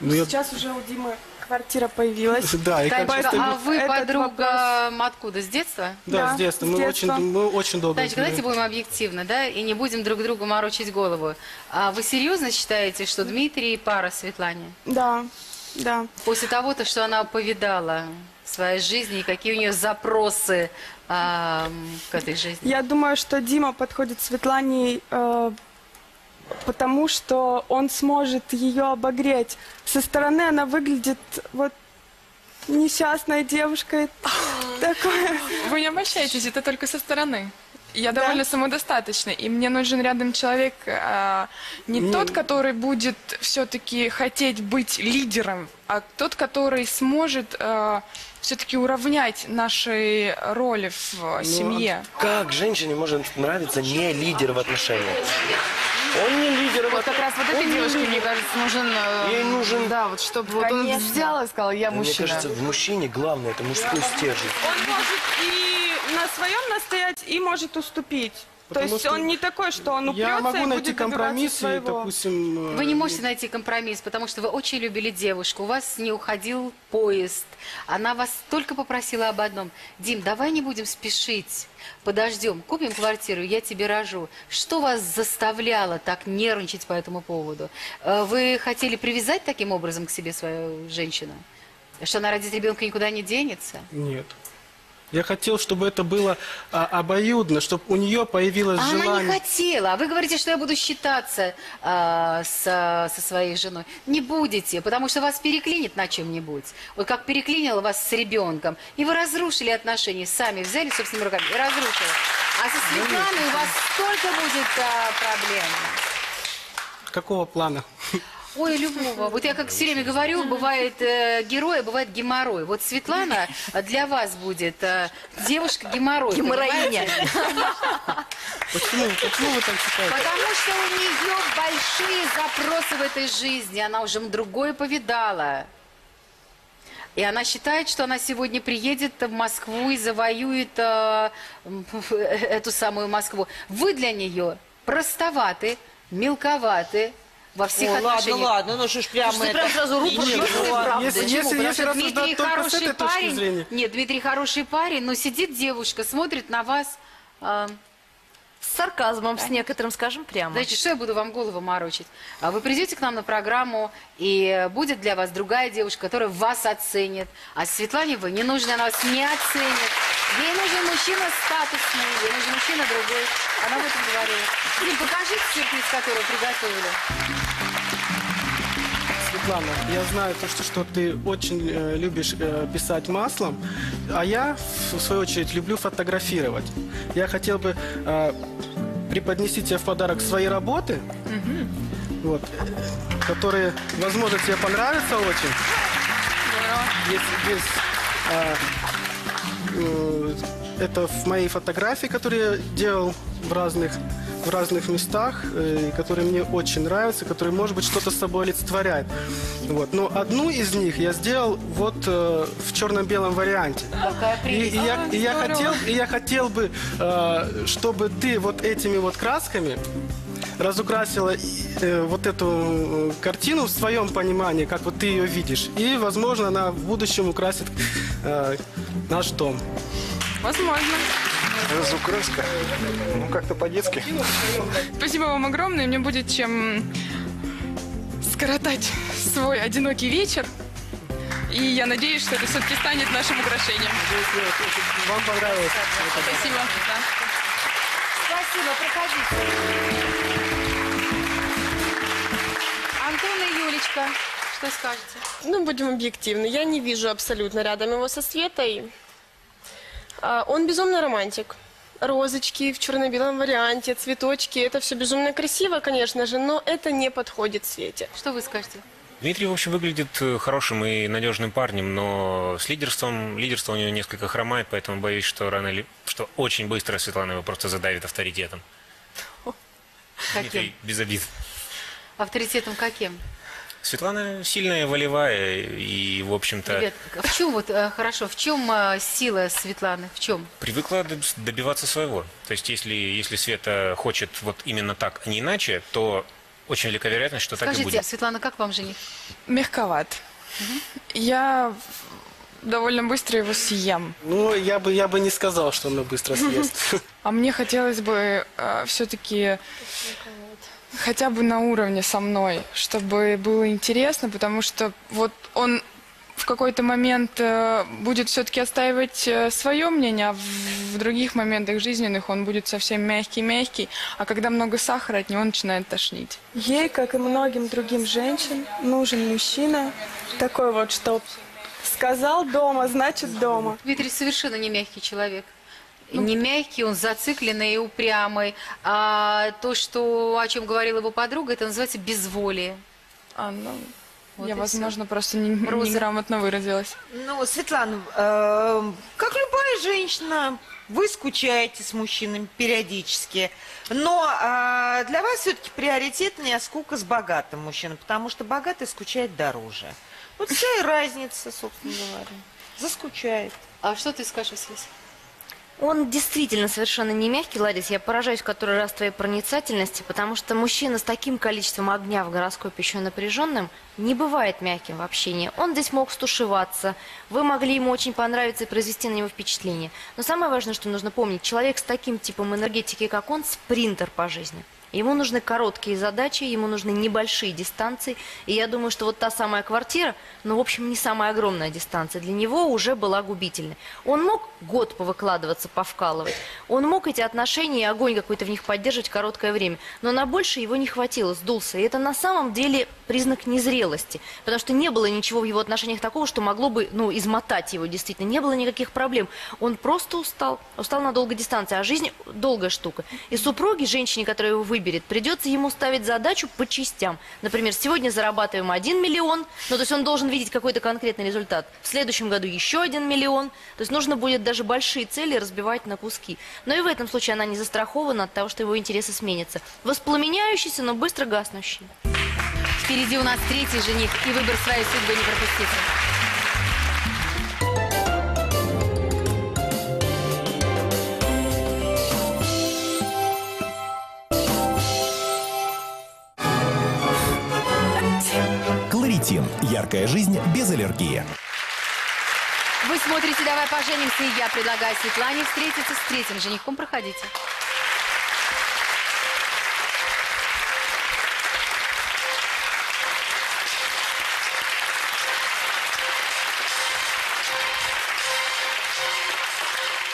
Ну, я- Сейчас уже у Димы квартира появилась. Да, и как Танечка, а вы этот подруга откуда? С детства? Да, Да, с детства. с Мы, детства. Очень, мы очень долго... Танечка, были. давайте будем объективны, да, и не будем друг другу морочить голову. А вы серьезно считаете, что Дмитрий пара Светлане? Да, да. После того-то, что она повидала в своей жизни, и какие у нее запросы а, м, к этой жизни? Я думаю, что Дима подходит Светлане, э, потому что он сможет ее обогреть. Со стороны она выглядит вот несчастной девушкой. Такое. Вы не обольщайтесь, это только со стороны. Я Да? довольно самодостаточна, и мне нужен рядом человек а, не Ну, тот, который будет все-таки хотеть быть лидером, а тот, который сможет все-таки уравнять наши роли в Ну, семье. Как женщине может нравиться не лидер в отношениях? Он не лидер. Вот как раз вот этой девушке, мне кажется, нужен... э, Ей нужен- Да, вот чтобы вот он взял и сказал, я Мне мужчина. кажется, в мужчине главное это мужской стержень. Он может и на своем настоять, и может уступить. То Потому есть что он не такой, что он упрется Я могу и будет найти добиваться компромисс, и, своего. допустим... э, Вы не можете найти компромисс, потому что вы очень любили девушку, у вас не уходил поезд. Она вас только попросила об одном. Дим, давай не будем спешить, подождем, купим квартиру, я тебе рожу. Что вас заставляло так нервничать по этому поводу? Э, Вы хотели привязать таким образом к себе свою женщину? Что она родит ребенка никуда не денется? Нет. Я хотел, чтобы это было а, обоюдно, чтобы у нее появилось А она не желание. хотела. А вы говорите, что я буду считаться а, со, со своей женой. Не будете, потому что вас переклинит на чем-нибудь. Вот как переклинило вас с ребенком. И вы разрушили отношения. Сами взяли собственными руками и разрушили. А со Светланой у вас столько будет а, проблем. Какого плана? Ой, любого. Вот я как все время говорю, бывает э, герой, а бывает геморрой. Вот Светлана для вас будет э, девушка-геморрой. Геморроиня. понимаете? Почему? Почему вы так считаете? Потому что у нее большие запросы в этой жизни. Она уже другое повидала. И она считает, что она сегодня приедет в Москву и завоюет э, эту самую Москву. Вы для нее простоваты, мелковаты во всех О, ладно, отношениях. ладно, ну что ж прямо Слушай, это... прям сразу рупор Нет, просто ну, и правда. если- Почему? если- Потому если что рассуждать Дмитрий только с хороший этой точки парень. зрения. Нет, Дмитрий хороший парень, но сидит девушка, смотрит на вас. э, С сарказмом, с некоторым, скажем прямо. Значит, что я буду вам голову морочить? А Вы придете к нам на программу, и будет для вас другая девушка, которая вас оценит. А Светлане вы не нужны, она вас не оценит. Ей нужен мужчина статусный, ей нужен мужчина другой. Она об этом говорила. Дим, покажите сюрприз, который приготовили. Светлана, я знаю, то, что, что ты очень э, любишь э, писать маслом, а я, в свою очередь, люблю фотографировать. Я хотел бы э, преподнести тебе в подарок свои работы, вот, э, которые, возможно, тебе понравятся очень. Есть, есть, э, э, это в моей фотографии, которые я делал в разных, в разных местах, э, которые мне очень нравятся, которые, может быть, что-то с собой олицетворяют. Вот. Но одну из них я сделал вот э, в черно-белом варианте. Какая И, и прелесть. я, и я хотел, и я хотел бы, э, чтобы ты вот этими вот красками разукрасила э, вот эту э, картину в своем понимании, как вот ты ее видишь. И, возможно, она в будущем украсит э, наш дом. Возможно. Разукраска. Ну, как-то по-детски. Спасибо вам огромное. Мне будет чем скоротать свой одинокий вечер. И я надеюсь, что это все-таки станет нашим украшением. Вам понравилось? Спасибо. Да. Спасибо, проходите. Антон и Юлечка, что скажете? Ну, будем объективны. Я не вижу абсолютно рядом его со Светой. А, Он безумно романтик. Розочки в черно-белом варианте, цветочки. Это все безумно красиво, конечно же, но это не подходит Свете. Что вы скажете? Дмитрий, в общем, выглядит э, хорошим и надежным парнем, но с лидерством, лидерство у него несколько хромает, поэтому боюсь, что рано или что очень быстро Светлана его просто задавит авторитетом. Каким? Дмитрий без обид. Авторитетом каким? Светлана сильная, волевая и, в общем-то, Ребят, в чем вот, э, хорошо, в чем э, сила Светланы? В чем? привыкла доб- добиваться своего. То есть, если, если Света хочет вот именно так, а не иначе, то очень велика вероятность, что так и Скажите, будет. Светлана, как вам жених? Мягковат. Я довольно быстро его съем. Ну, я бы, я бы не сказал, что он быстро съест. А мне хотелось бы все-таки хотя бы на уровне со мной, чтобы было интересно, потому что вот он в какой-то момент э, будет все-таки отстаивать свое мнение, а в, в других моментах жизненных он будет совсем мягкий-мягкий, а когда много сахара, от него начинает тошнить. Ей, как и многим другим женщинам, нужен мужчина такой вот, что сказал дома, значит дома. Дмитрий совершенно не мягкий человек. Не мягкий, он зацикленный и упрямый. А то, что, о чем говорила его подруга, это называется безволие. А, ну, Вот я, возможно, просто не- Роза. неграмотно выразилась. Ну, Светлана, э, как любая женщина, вы скучаете с мужчинами периодически, но а, для вас все-таки приоритетнее скука с богатым мужчиной, потому что богатый скучает дороже. Вот вся и разница, собственно говоря. Заскучает. А что ты скажешь здесь? Он действительно совершенно не мягкий, Ларис. Я поражаюсь который раз твоей проницательности, потому что мужчина с таким количеством огня в гороскопе еще напряженным не бывает мягким в общении. Он здесь мог стушеваться, вы могли ему очень понравиться и произвести на него впечатление. Но самое важное, что нужно помнить, человек с таким типом энергетики, как он, спринтер по жизни. Ему нужны короткие задачи, ему нужны небольшие дистанции. И я думаю, что вот та самая квартира, ну, в общем, не самая огромная дистанция, для него уже была губительной. Он мог год повыкладываться, повкалывать. Он мог эти отношения и огонь какой-то в них поддерживать короткое время. Но на больше его не хватило, сдулся. И это на самом деле признак незрелости. Потому что не было ничего в его отношениях такого, что могло бы, ну, измотать его действительно. Не было никаких проблем. Он просто устал. Устал на долгой дистанции. А жизнь долгая штука. И супруги, женщине, которая его выберет, придется ему ставить задачу по частям. Например, сегодня зарабатываем 1 миллион, ну, то есть он должен видеть какой-то конкретный результат. В следующем году еще 1 миллион. То есть нужно будет даже большие цели разбивать на куски. Но и в этом случае она не застрахована от того, что его интересы сменятся. Воспламеняющийся, но быстро гаснущий. Впереди у нас третий жених, и выбор своей судьбы не пропустите. Кларитин. Яркая жизнь без аллергии. Вы смотрите «Давай поженимся», и я предлагаю Светлане встретиться с третьим женихом. Проходите.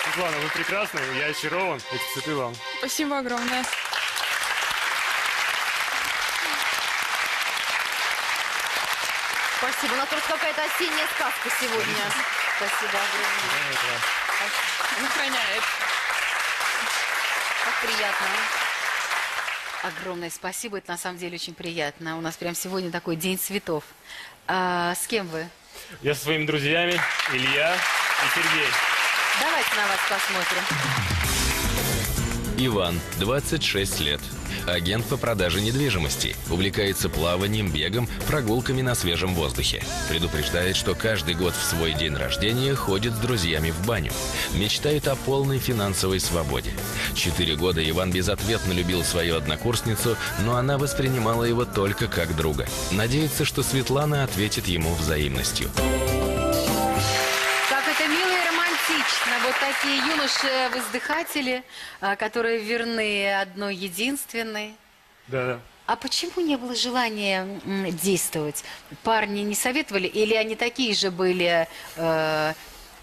Светлана, вы прекрасны, я очарован. Эти цветы вам. Спасибо огромное. Спасибо. У нас просто какая-то осенняя сказка сегодня. Спасибо огромное. Он охраняет. Как приятно. Огромное спасибо, это на самом деле очень приятно. У нас прям сегодня такой день цветов. А, с кем вы? Я со своими друзьями, Илья и Сергей. Давайте на вас посмотрим. Иван, 26 лет. Агент по продаже недвижимости. Увлекается плаванием, бегом, прогулками на свежем воздухе. Предупреждает, что каждый год в свой день рождения ходит с друзьями в баню. Мечтает о полной финансовой свободе. Четыре года Иван безответно любил свою однокурсницу, но она воспринимала его только как друга. Надеется, что Светлана ответит ему взаимностью. Вот такие юноши-воздыхатели, а, которые верны одной единственной. Да. А почему не было желания действовать? Парни не советовали? Или они такие же были э,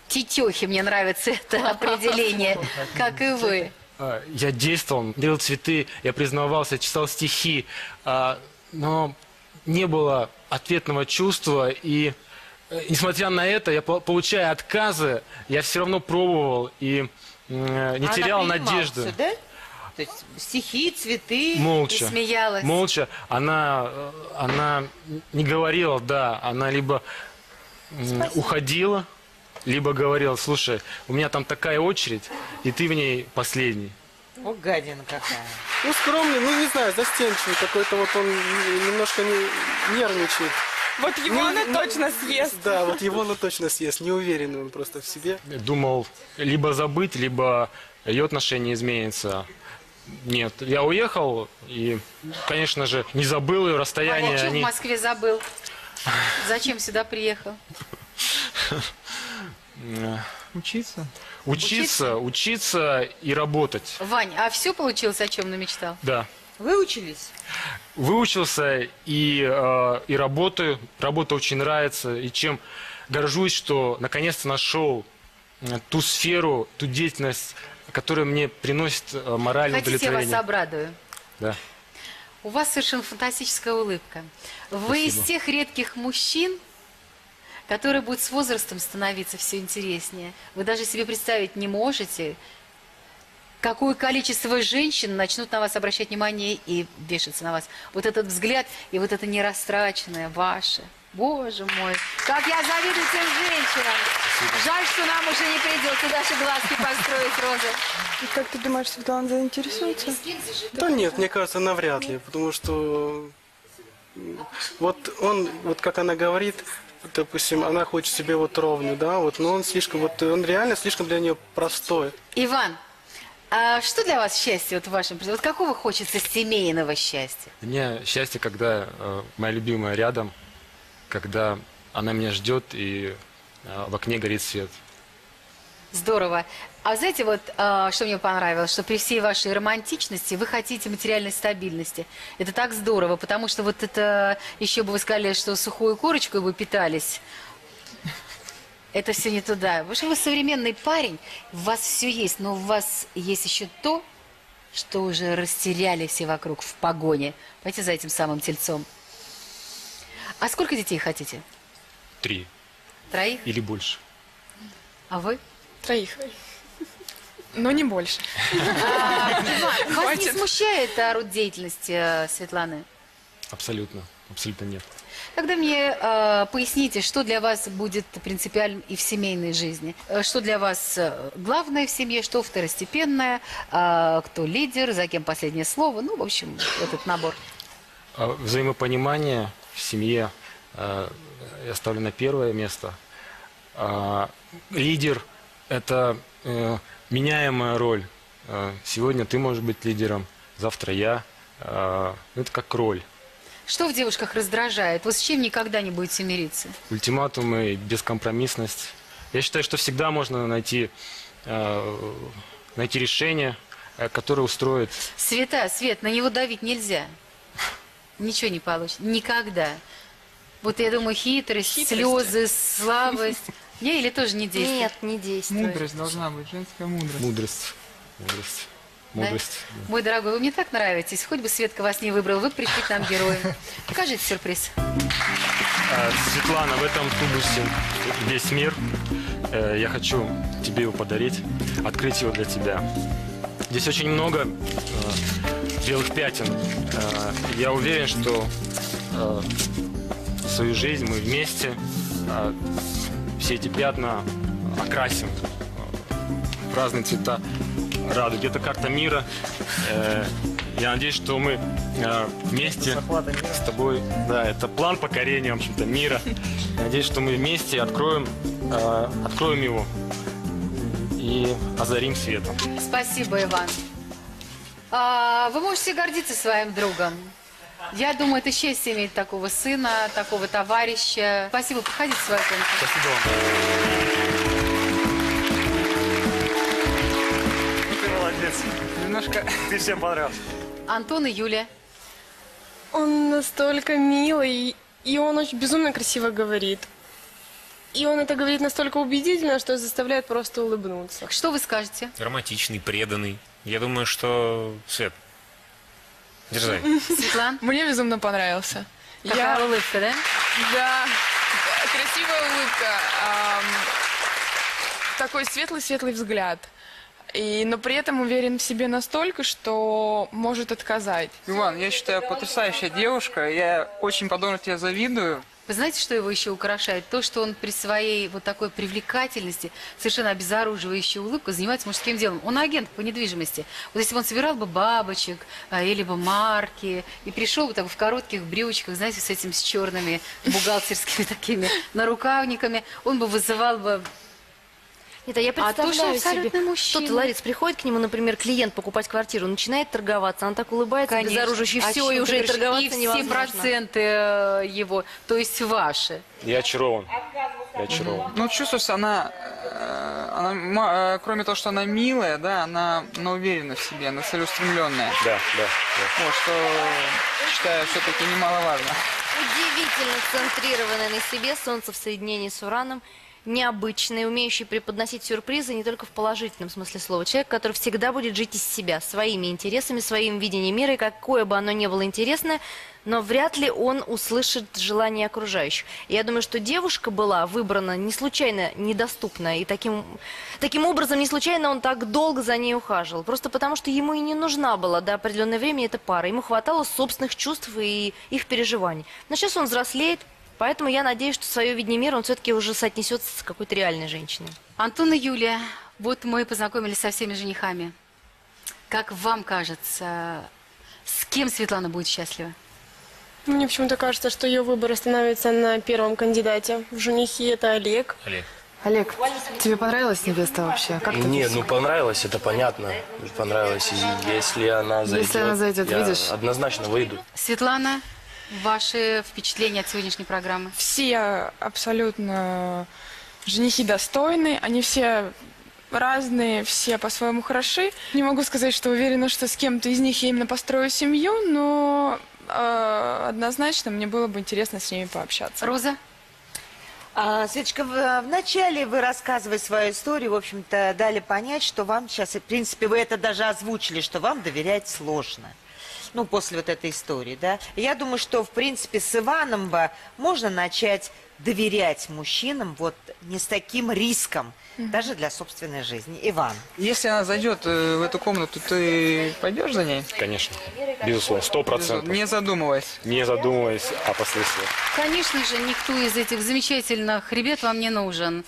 тетехи, мне нравится это определение, как и вы? А, Я действовал, делал цветы, я признавался, читал стихи, а, но не было ответного чувства, и несмотря на это, я по- получая отказы, я все равно пробовал и э, не Она терял надежды. всё, да? То есть стихи, цветы. Молча. смеялась. Молча. Она, э, она не говорила, да, она либо м, уходила, либо говорила, слушай, у меня там такая очередь, и ты в ней последний. О, гадина какая. Ну, скромный, ну, не знаю, застенчивый какой-то, вот он немножко не, нервничает. Вот его Ну, она ну, точно съест. Да, вот его она точно съест, не уверенный он просто в себе. Думал, либо забыть, либо ее отношение изменится. Нет, я уехал и, конечно же, не забыл ее, А расстояние. почему в они- Москве забыл? Зачем сюда приехал? Учиться. Учиться, учиться и работать. Вань, а все получилось, о чем намечтал? Да. Выучились? Выучился и, э, и работаю. Работа очень нравится. И чем горжусь, что наконец-то нашел э, ту сферу, ту деятельность, которая мне приносит э, моральное Хотите, я вас удовлетворение. обрадую? Да. У вас совершенно фантастическая улыбка. Вы из Спасибо. тех редких мужчин, которые будут с возрастом становиться все интереснее. Вы даже себе представить не можете, какое количество женщин начнут на вас обращать внимание и вешаться на вас. Вот этот взгляд и вот это нерастраченное ваше. Боже мой, как я завидую тем женщинам. Жаль, что нам уже не придется даже глазки построить, Роза. И как ты думаешь, Светлана заинтересуется? Да нет, мне кажется, навряд ли, потому что вот он, вот как она говорит, допустим, она хочет себе вот ровню, да, вот, но он слишком, вот он реально слишком для нее простой. Иван, а что для вас счастье вот в вашем Вот какого хочется семейного счастья? Мне счастье, когда э, моя любимая рядом, когда она меня ждет и э, в окне горит свет. Здорово. А знаете, вот а, что мне понравилось, что при всей вашей романтичности вы хотите материальной стабильности. Это так здорово, потому что вот это, еще бы вы сказали, что сухой корочкой вы питались. Это все не туда. Потому что вы современный парень, у вас все есть, но у вас есть еще то, что уже растеряли все вокруг в погоне. Пойти за этим самым тельцом. А сколько детей хотите? Три Троих? или больше. А вы? Троих. Но не больше. А, вас не смущает род деятельности э, Светланы? Абсолютно. Абсолютно нет. Тогда мне э, поясните, что для вас будет принципиальным и в семейной жизни? Э, Что для вас э, главное в семье, что второстепенное, э, кто лидер, за кем последнее слово, ну, в общем, этот набор. А Взаимопонимание в семье э, я ставлю на первое место. А лидер – это э, меняемая роль. Э, сегодня ты можешь быть лидером, завтра я. Э, это как роль. Что в девушках раздражает? Вот с чем никогда не будете мириться? Ультиматумы, и бескомпромиссность. Я считаю, что всегда можно найти, э, найти решение, э, которое устроит Света, Свет, на него давить нельзя. Ничего не получится. Никогда. Вот я думаю, хитрость, слезы, слабость. Не, или тоже не действует? Нет, не действует. Мудрость должна быть, женская мудрость. мудрость. Мудрость. Да? Мудрость. Мой дорогой, вы мне так нравитесь. Хоть бы Светка вас не выбрала, вы пришли к нам героем. Покажите сюрприз. А, Светлана, в этом тубусе весь мир. Э, Я хочу тебе его подарить, открыть его для тебя. Здесь очень много э, белых пятен. Э, Я уверен, что свою жизнь мы вместе все эти пятна окрасим в разные цвета радуги. Это карта мира. Э, Я надеюсь, что мы э, вместе с тобой... Да, это план покорения, в общем-то, мира. Я Надеюсь, что мы вместе откроем, э, откроем его и озарим светом. Спасибо, Иван. А, вы можете гордиться своим другом. Я думаю, это счастье иметь такого сына, такого товарища. Спасибо, проходите в свою комнату. Спасибо вам. Немножко... Ты всем понравился. Антон и Юля. Он настолько милый, и он очень безумно красиво говорит. И он это говорит настолько убедительно, что заставляет просто улыбнуться. Что вы скажете? Романтичный, преданный. Я думаю, что... Свет, дерзай. Светлан? Мне безумно понравился. Какая улыбка, да? Да, красивая улыбка. ам, такой светлый-светлый взгляд. И, но при этом уверен в себе настолько, что может отказать. Иван, я считаю, потрясающая девушка. Я очень подобно тебе завидую. Вы знаете, что его еще украшает? То, что он при своей вот такой привлекательности, совершенно обезоруживающей улыбкой, занимается мужским делом. Он агент по недвижимости. Вот если бы он собирал бы бабочек а, или бы марки и пришел бы так в коротких брючках, знаете, с этим с черными бухгалтерскими такими нарукавниками, он бы вызывал бы Нет, а я А представляю абсолютно себе, кто-то, Ларец, приходит к нему, например, клиент покупать квартиру, начинает торговаться, он так улыбается, Конечно. безоруживающий, А все, и ты уже говоришь, торговаться и все невозможно. проценты э, его, то есть ваши. Я очарован. Я очарован. Ну, чувствуется, она, э, она э, кроме того, что она милая, да, она, она уверена в себе, она целеустремленная. Да, да, Вот, что считаю все-таки немаловажно. Удивительно центрированный на себе, солнце в соединении с Ураном, необычный, умеющий преподносить сюрпризы не только в положительном смысле слова. Человек, который всегда будет жить из себя, своими интересами, своим видением мира, и какое бы оно ни было интересное, но вряд ли он услышит желания окружающих. Я думаю, что девушка была выбрана не случайно недоступна, и таким, таким образом не случайно он так долго за ней ухаживал. Просто потому, что ему и не нужна была до определенного времени эта пара. Ему хватало собственных чувств и их переживаний. Но сейчас он взрослеет, Поэтому я надеюсь, что свое видение мира он все-таки уже соотнесется с какой-то реальной женщиной. Антон и Юлия, вот мы познакомились со всеми женихами. Как вам кажется, с кем Светлана будет счастлива? Мне почему-то кажется, что ее выбор остановится на первом кандидате. В женихи это Олег. Олег. Олег, тебе понравилась невеста вообще? Как Не, ну понравилось, это понятно. Понравилось. И если она зайдет, Если она зайдет, я видишь? однозначно выйду. Светлана, ваши впечатления от сегодняшней программы? Все абсолютно женихи достойны, они все разные, все по-своему хороши. Не могу сказать, что уверена, что с кем-то из них я именно построю семью, но э, однозначно мне было бы интересно с ними пообщаться. Роза? А, Светочка, в, в начале вы рассказывая свою историю, в общем-то, дали понять, что вам сейчас, и, в принципе, вы это даже озвучили, что вам доверять сложно. Ну, после вот этой истории, да. Я думаю, что, в принципе, с Иваном бы можно начать доверять мужчинам вот не с таким риском, даже для собственной жизни. Иван. Если она зайдет э, в эту комнату, ты пойдешь за ней? Конечно, безусловно, сто процентов. Не задумываясь. Не задумываясь о последствиях. Конечно же, никто из этих замечательных ребят вам не нужен.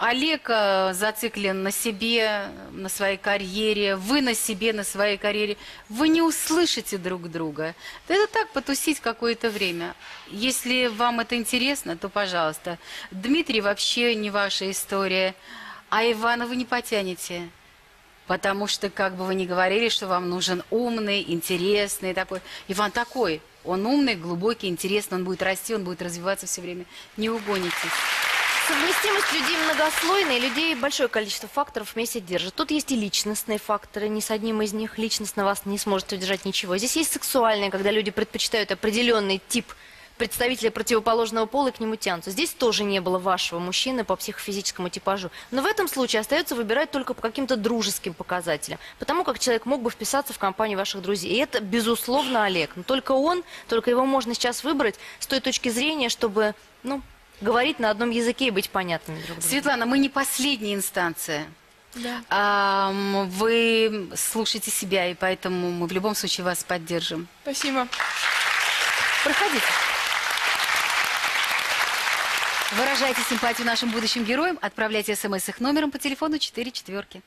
Олег э, зациклен на себе, на своей карьере, вы на себе, на своей карьере. Вы не услышите друг друга. Это так, потусить какое-то время. Если вам это интересно, то пожалуйста. Дмитрий вообще не ваша история, а Ивана вы не потянете. Потому что, как бы вы ни говорили, что вам нужен умный, интересный такой. Иван такой. Он умный, глубокий, интересный, он будет расти, он будет развиваться все время. Не угонитесь. Совместимость людей многослойная, людей большое количество факторов вместе держит. Тут есть и личностные факторы, ни с одним из них личностно вас не сможет удержать ничего. Здесь есть сексуальные, когда люди предпочитают определенный тип представителя противоположного пола и к нему тянутся. Здесь тоже не было вашего мужчины по психофизическому типажу. Но в этом случае остается выбирать только по каким-то дружеским показателям. Потому как человек мог бы вписаться в компанию ваших друзей. И это, безусловно, Олег. Но только он, только его можно сейчас выбрать с той точки зрения, чтобы, ну, говорить на одном языке и быть понятными друг другу. Светлана, мы не последняя инстанция. Да. Вы слушайте себя, и поэтому мы в любом случае вас поддержим. Спасибо. Проходите. Выражайте симпатию нашим будущим героям, отправляйте смс их номером по телефону 4 четверки.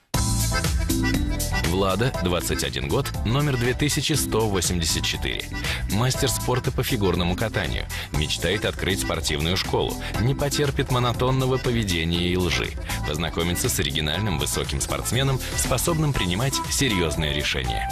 Влада, 21 год, номер 2184. Мастер спорта по фигурному катанию. Мечтает открыть спортивную школу. Не потерпит монотонного поведения и лжи. Познакомиться с оригинальным высоким спортсменом, способным принимать серьезные решения.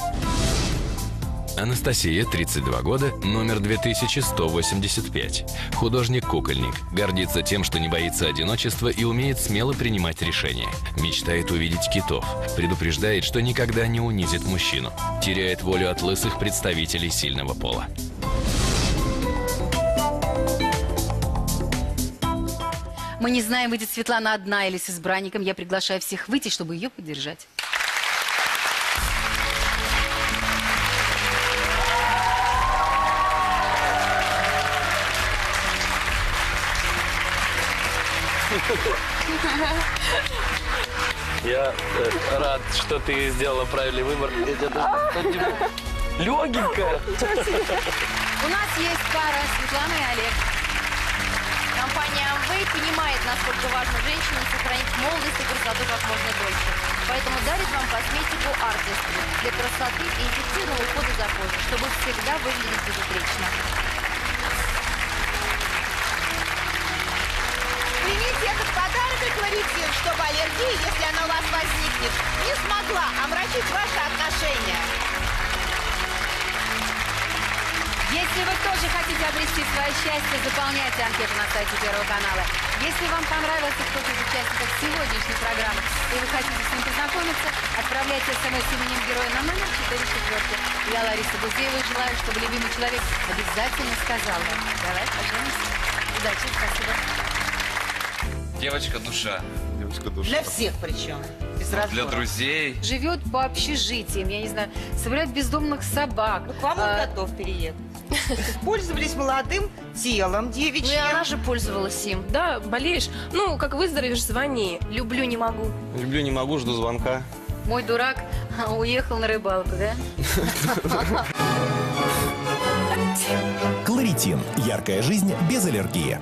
Анастасия, 32 года, номер 2185. Художник-кукольник. Гордится тем, что не боится одиночества и умеет смело принимать решения. Мечтает увидеть китов. Предупреждает, что никогда не унизит мужчину. Теряет волю от лысых представителей сильного пола. Мы не знаем, выйдет Светлана одна или с избранником. Я приглашаю всех выйти, чтобы ее поддержать. Я э, рад, что ты сделала правильный выбор. Легенькая. У нас есть пара Светлана и Олег. Компания Amway понимает, насколько важно женщинам сохранить молодость и красоту как можно дольше. Поэтому дарит вам косметику Artistry для красоты и эффективного ухода за кожей, чтобы всегда выглядеть безупречно. Примите этот подарок и кларитин, чтобы аллергия, если она у вас возникнет, не смогла омрачить ваши отношения. Если вы тоже хотите обрести свое счастье, заполняйте анкету на сайте Первого канала. Если вам понравился кто-то из участников сегодняшней программы, и вы хотите с ним познакомиться, отправляйте смс именем героя на номер 44. Я, Лариса Гузеева, желаю, чтобы любимый человек обязательно сказал вам, давай поженимся. Удачи, спасибо. Девочка душа. Девочка душа. Для всех причем. Без Для друзей. Живет по общежитиям, я не знаю, собирает бездомных собак. Ну, к вам он А, готов переехать. Пользовались молодым телом девичьим. Ну и она же пользовалась им. Да, болеешь. Ну, как выздоровеешь, звони. Люблю, не могу. Люблю, не могу, жду звонка. Мой дурак уехал на рыбалку, да? Кларитин. Яркая жизнь без аллергии.